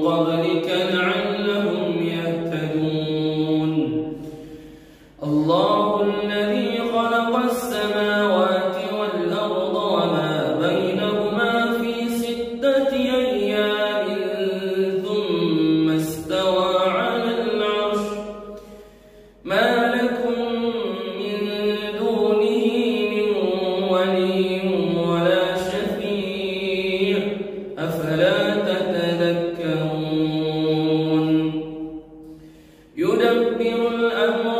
kullandığı يدبر الأمر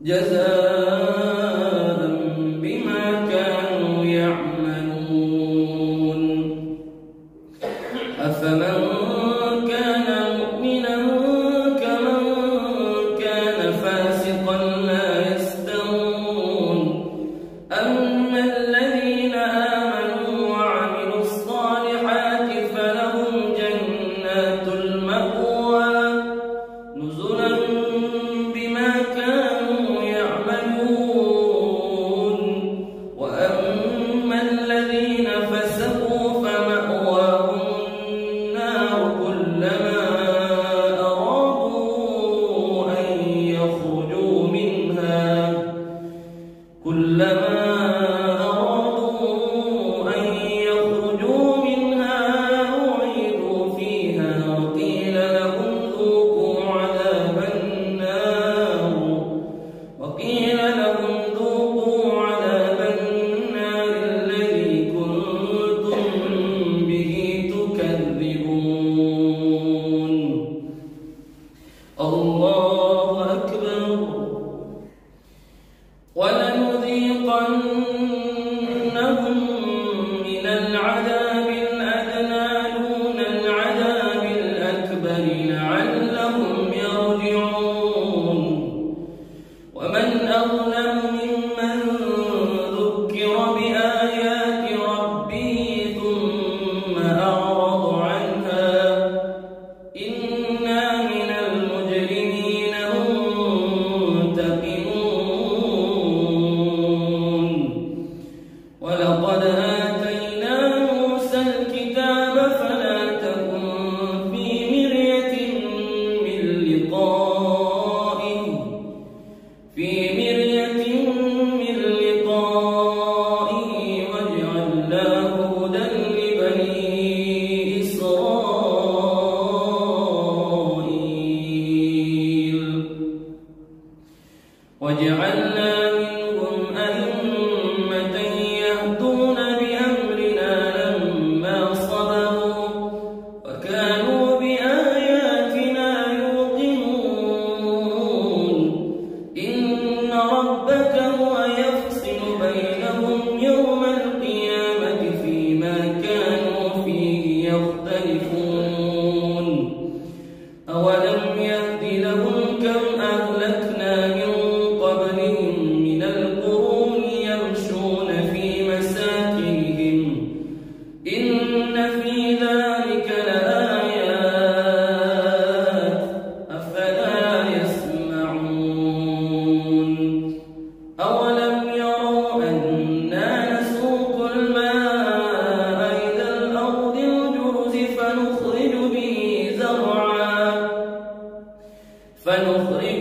جزاء 观众合影